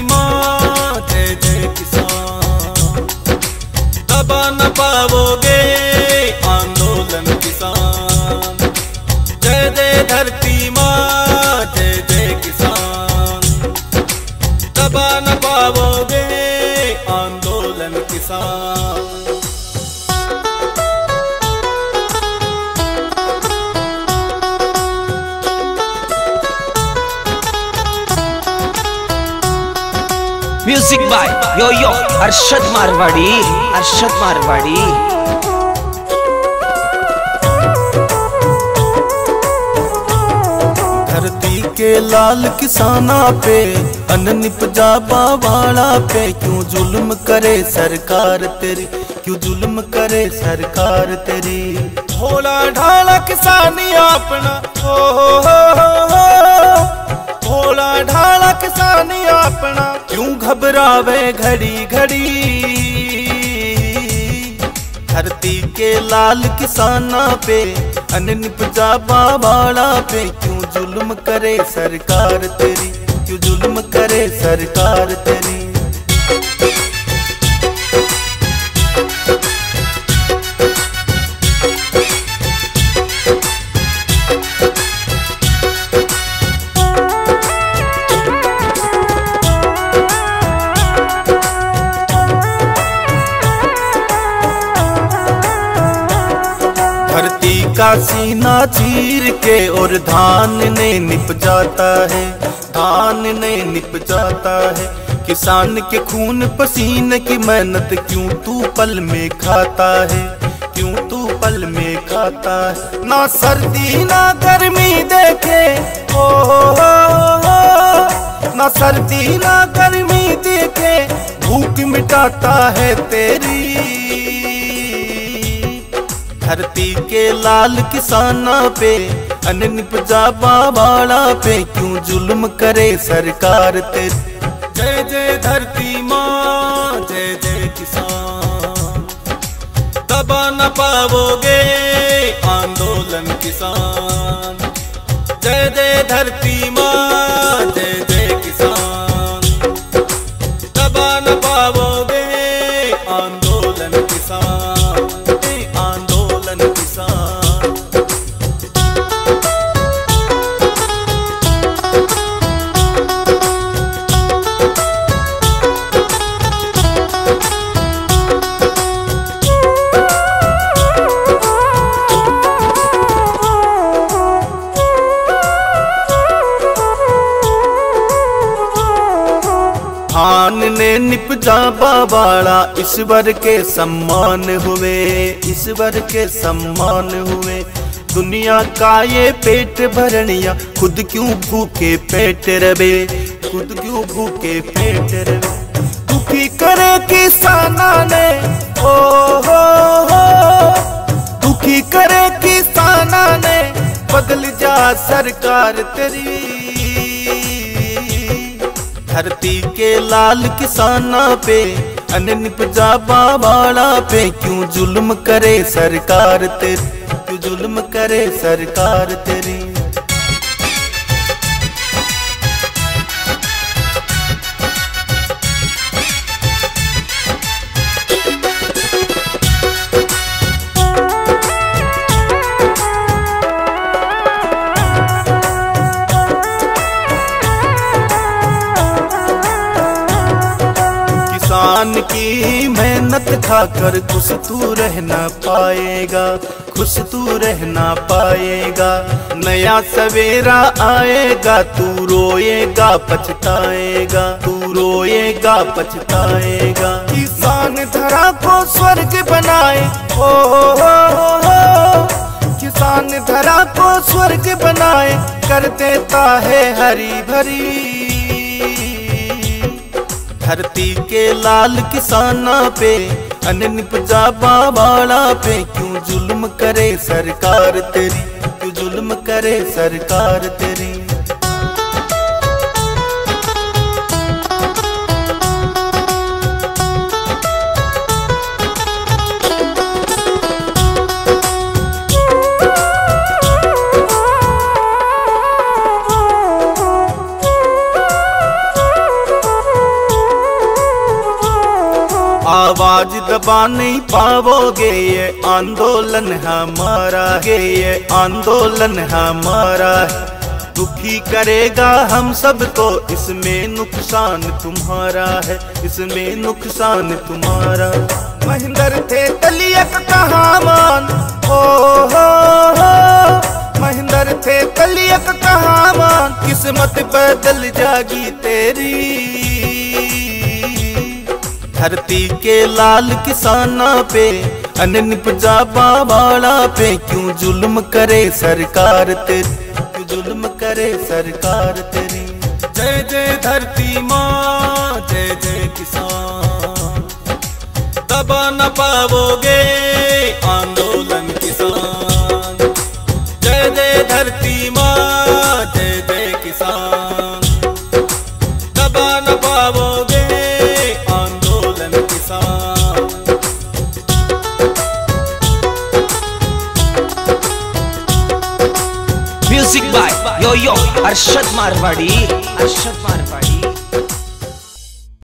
माँ जय जय किसान। दबा न पाओगे आंदोलन किसान। जय जय धरती माँ music by yo yo Arshad Marwari Arshad Marwari धरती के लाल किसाना पे अन्न निपजा बावाड़ा पे, क्यों जुल्म करे सरकार तेरी? क्यों जुल्म करे सरकार तेरी? भोला ढाला किसानी अपना ओ घबरावे घड़ी घड़ी। धरती के लाल किसाना पे अन पजाबा वाला पे। क्यों जुल्म करे सरकार तेरी? क्यों जुल्म करे सरकार तेरी? का सीना चीर के और धान ने निप जाता है, धान ने निप जाता है। किसान के खून पसीने की मेहनत क्यों तू पल में खाता है, क्यों तू पल में खाता है? ना सर्दी, ना गर्मी देखे, ओ, हो हो ना सर्दी, ना गर्मी देखे, भूख मिटाता है तेरी धरती के लाल किसाना पे अन्न निपजा बावाड़ा पे, क्यों जुल्म करे सरकार तेरी जय जय धरती माँ, जय जय किसान। दबा न पाओगे आंदोलन किसान। जय जय धरती माँ जय धान ने निपजा ईश्वर के सम्मान हुए ईश्वर के सम्मान हुए। दुनिया का ये पेट भरनिया खुद क्यों भूखे पेट रवे? खुद क्यों भूखे पेट रवे? दुखी करे किसाना ने ओ हो हो। दुखी करे किसाना ने, बदल जा सरकार तेरी। धरती के लाल किसाना पे अनन पंजाबा वाला पे क्यों जुल्म करे सरकार तेरी क्यों जुल्म करे सरकार तेरी? की मेहनत खाकर खुश तू रहना पाएगा, खुश तू रहना पाएगा। नया सवेरा आएगा, तू रोएगा, पछताएगा, तू रोएगा, पछताएगा। किसान धरा को स्वर्ग बनाए, ओ हो हो किसान धरा को स्वर्ग बनाए, कर देता है हरी भरी। धरती के लाल किसाना पे, अनन पंजाबा वाला पे। क्यों जुल्म करे सरकार तेरी? क्यों जुल्म करे सरकार तेरी? आवाज़ दबा नहीं पाओगे ये आंदोलन हमारा है, ये आंदोलन हमारा दुखी करेगा हम सबको, इसमें नुकसान तुम्हारा है, इसमें नुकसान तुम्हारा। महिंदर थे तलियक कहा मान ओ हो। हो महेंद्र थे तलियक कहा मान किस्मत बदल जागी तेरी। धरती के लाल किसाना पे अन निपजा बाबाड़ा पे, क्यों जुल्म करे सरकार तेरी? क्यों जुल्म करे सरकार तेरी? जय जय धरती माँ, जय जय किसान। दबा न पाओगे आंदोलन किसान। जय जय धरती माँ। Music by yo yo Arshad Marwari Arshad